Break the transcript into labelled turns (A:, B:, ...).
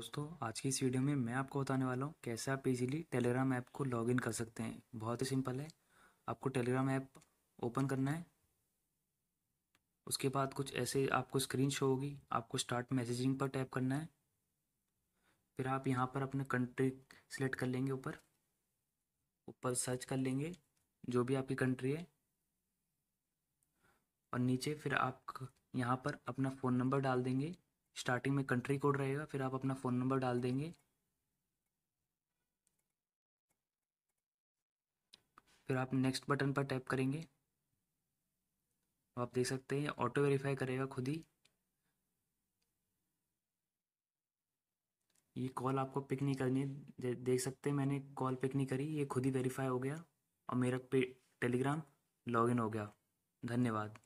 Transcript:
A: दोस्तों, आज की इस वीडियो में मैं आपको बताने वाला हूँ कैसे आप इजीली टेलीग्राम ऐप को लॉगिन कर सकते हैं। बहुत ही सिंपल है। आपको टेलीग्राम ऐप ओपन करना है। उसके बाद कुछ ऐसे आपको स्क्रीन शो होगी। आपको स्टार्ट मैसेजिंग पर टैप करना है। फिर आप यहाँ पर अपने कंट्री सेलेक्ट कर लेंगे ऊपर। ऊपर सर्च कर लेंगे, जो भी आपकी कंट्री है। और नीचे फिर आप यहाँ पर अपना फ़ोन नंबर डाल देंगे। स्टार्टिंग में कंट्री कोड रहेगा, फिर आप अपना फ़ोन नंबर डाल देंगे। फिर आप नेक्स्ट बटन पर टैप करेंगे। आप देख सकते हैं ऑटो वेरीफाई करेगा खुद ही। ये कॉल आपको पिक नहीं करनी है। देख सकते हैं, मैंने कॉल पिक नहीं करी, ये खुद ही वेरीफाई हो गया। और मेरा पे टेलीग्राम लॉगिन हो गया। धन्यवाद।